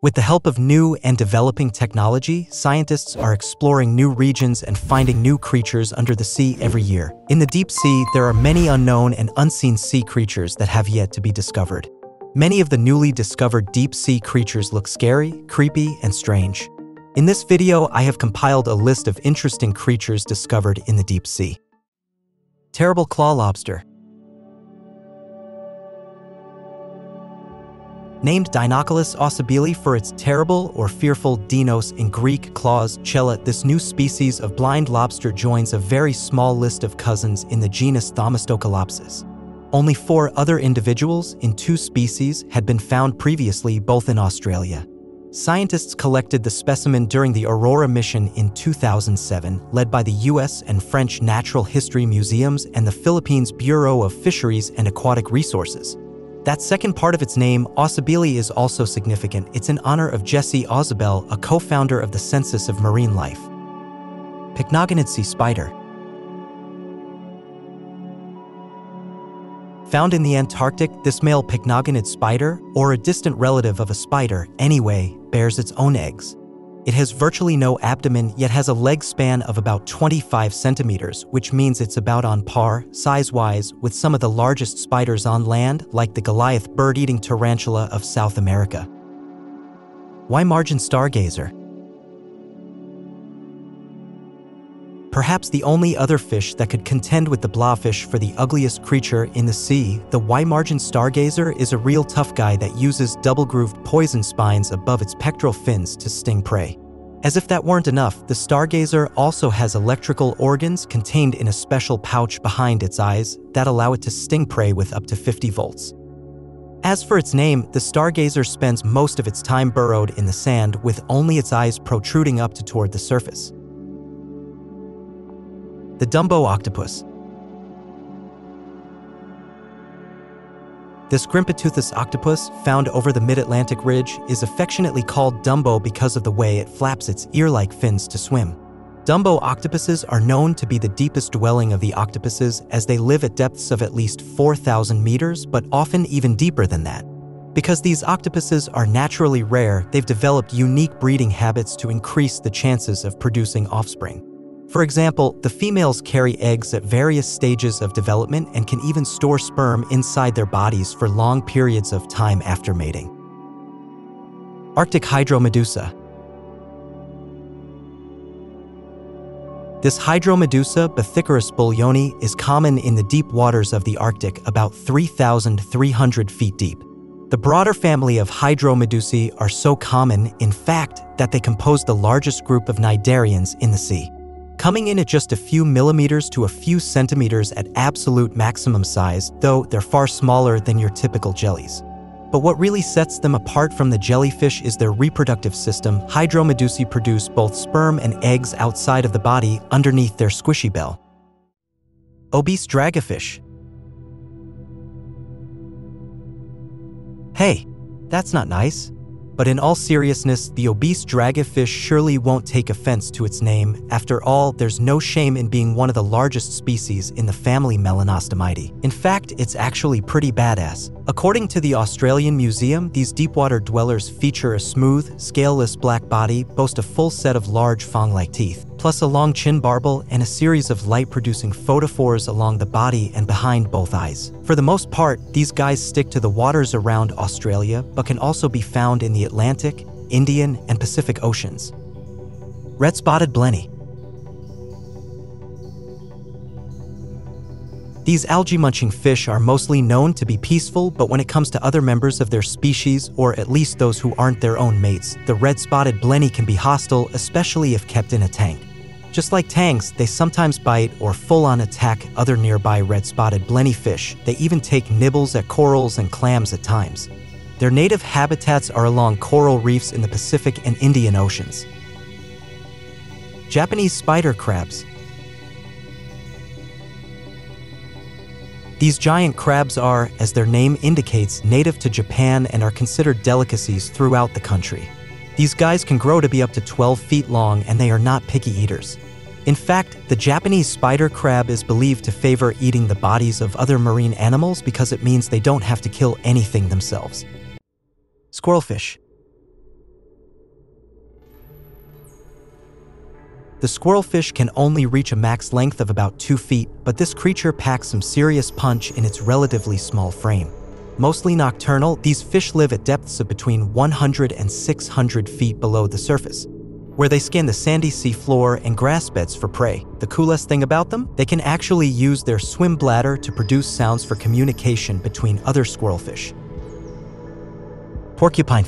With the help of new and developing technology, scientists are exploring new regions and finding new creatures under the sea every year. In the deep sea, there are many unknown and unseen sea creatures that have yet to be discovered. Many of the newly discovered deep sea creatures look scary, creepy, and strange. In this video, I have compiled a list of interesting creatures discovered in the deep sea. Terrible claw lobster. Named Dinochelus ausubeli for its terrible or fearful dinos in Greek claws chela, this new species of blind lobster joins a very small list of cousins in the genus Thaumastochelopsis. Only four other individuals in two species had been found previously both in Australia. Scientists collected the specimen during the Aurora mission in 2007, led by the US and French Natural History Museums and the Philippines Bureau of Fisheries and Aquatic Resources. That second part of its name, Ausubeli, is also significant. It's in honor of Jesse Ausubel, a co-founder of the Census of Marine Life. Pycnogonid sea spider. Found in the Antarctic, this male pycnogonid spider, or a distant relative of a spider anyway, bears its own eggs. It has virtually no abdomen, yet has a leg span of about 25 centimeters, which means it's about on par, size-wise, with some of the largest spiders on land, like the Goliath bird-eating tarantula of South America. Whitemargin stargazer? Perhaps the only other fish that could contend with the blobfish for the ugliest creature in the sea, the whitemargin stargazer is a real tough guy that uses double-grooved poison spines above its pectoral fins to sting prey. As if that weren't enough, the stargazer also has electrical organs contained in a special pouch behind its eyes that allow it to sting prey with up to 50 volts. As for its name, the stargazer spends most of its time burrowed in the sand with only its eyes protruding up to toward the surface the Dumbo octopus. This Grimpoteuthis octopus, found over the mid-Atlantic ridge, is affectionately called Dumbo because of the way it flaps its ear-like fins to swim. Dumbo octopuses are known to be the deepest dwelling of the octopuses as they live at depths of at least 4,000 meters, but often even deeper than that. Because these octopuses are naturally rare, they've developed unique breeding habits to increase the chances of producing offspring. For example, the females carry eggs at various stages of development and can even store sperm inside their bodies for long periods of time after mating. Arctic Hydromedusa This Hydromedusa Bathykorus bouilloni is common in the deep waters of the Arctic about 3,300 feet deep. The broader family of Hydromedusae are so common, in fact, that they compose the largest group of cnidarians in the sea coming in at just a few millimeters to a few centimeters at absolute maximum size, though they're far smaller than your typical jellies. But what really sets them apart from the jellyfish is their reproductive system. Hydromedusae produce both sperm and eggs outside of the body underneath their squishy bell. Obese dragonfish. Hey, that's not nice. But in all seriousness, the obese dragonfish surely won't take offense to its name. After all, there's no shame in being one of the largest species in the family Melanostomiidae. In fact, it's actually pretty badass. According to the Australian Museum, these deepwater dwellers feature a smooth, scaleless black body, boast a full set of large fang-like teeth, plus a long chin barbel and a series of light-producing photophores along the body and behind both eyes. For the most part, these guys stick to the waters around Australia, but can also be found in the Atlantic, Indian, and Pacific Oceans. Red-spotted blenny. These algae-munching fish are mostly known to be peaceful, but when it comes to other members of their species, or at least those who aren't their own mates, the red-spotted blenny can be hostile, especially if kept in a tank. Just like tangs, they sometimes bite or full-on attack other nearby red-spotted blenny fish. They even take nibbles at corals and clams at times. Their native habitats are along coral reefs in the Pacific and Indian Oceans. Japanese spider crabs. These giant crabs are, as their name indicates, native to Japan and are considered delicacies throughout the country. These guys can grow to be up to 12 feet long and they are not picky eaters. In fact, the Japanese spider crab is believed to favor eating the bodies of other marine animals because it means they don't have to kill anything themselves. Squirrelfish. The squirrelfish can only reach a max length of about 2 feet, but this creature packs some serious punch in its relatively small frame. Mostly nocturnal, these fish live at depths of between 100 and 600 feet below the surface, where they scan the sandy sea floor and grass beds for prey. The coolest thing about them? They can actually use their swim bladder to produce sounds for communication between other squirrelfish. Porcupine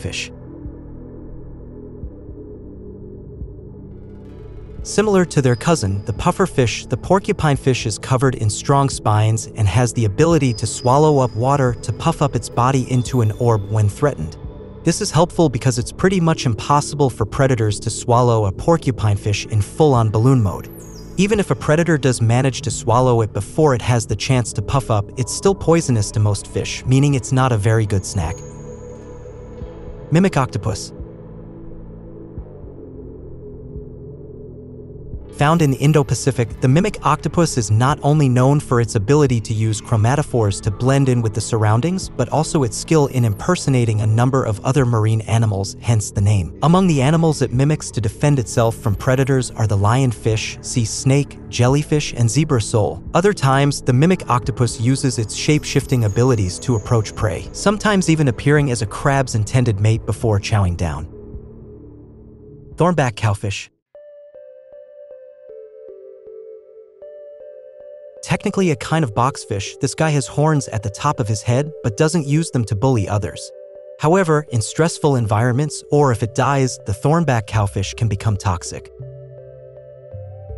Similar to their cousin, the pufferfish, the porcupine fish is covered in strong spines and has the ability to swallow up water to puff up its body into an orb when threatened. This is helpful because it's pretty much impossible for predators to swallow a porcupine fish in full-on balloon mode. Even if a predator does manage to swallow it before it has the chance to puff up, it's still poisonous to most fish, meaning it's not a very good snack. Mimic octopus. Found in the Indo-Pacific, the mimic octopus is not only known for its ability to use chromatophores to blend in with the surroundings, but also its skill in impersonating a number of other marine animals, hence the name. Among the animals it mimics to defend itself from predators are the lionfish, sea snake, jellyfish, and zebra sole. Other times, the mimic octopus uses its shape-shifting abilities to approach prey, sometimes even appearing as a crab's intended mate before chowing down. Thornback cowfish Technically a kind of boxfish, this guy has horns at the top of his head, but doesn't use them to bully others. However, in stressful environments, or if it dies, the thornback cowfish can become toxic.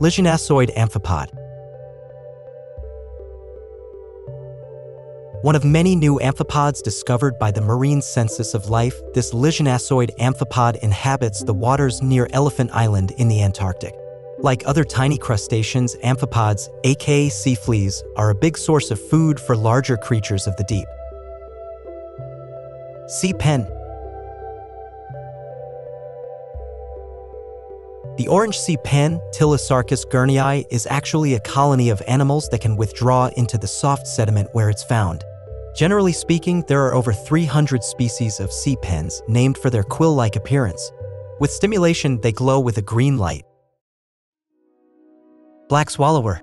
Lysianassoid amphipod One of many new amphipods discovered by the Marine Census of Life, this lysianassoid amphipod inhabits the waters near Elephant Island in the Antarctic. Like other tiny crustaceans, amphipods, aka sea fleas, are a big source of food for larger creatures of the deep. Sea pen. The orange sea pen, Ptilosarcus gurneyi, is actually a colony of animals that can withdraw into the soft sediment where it's found. Generally speaking, there are over 300 species of sea pens named for their quill-like appearance. With stimulation, they glow with a green light, Black swallower.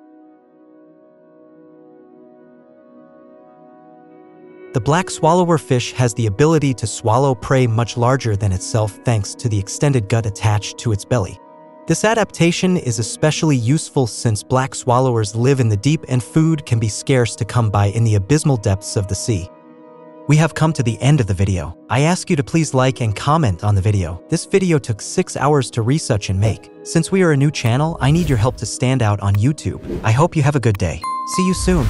The black swallower fish has the ability to swallow prey much larger than itself thanks to the extended gut attached to its belly. This adaptation is especially useful since black swallowers live in the deep and food can be scarce to come by in the abysmal depths of the sea. We have come to the end of the video. I ask you to please like and comment on the video. This video took 6 hours to research and make. Since we are a new channel, I need your help to stand out on YouTube. I hope you have a good day. See you soon.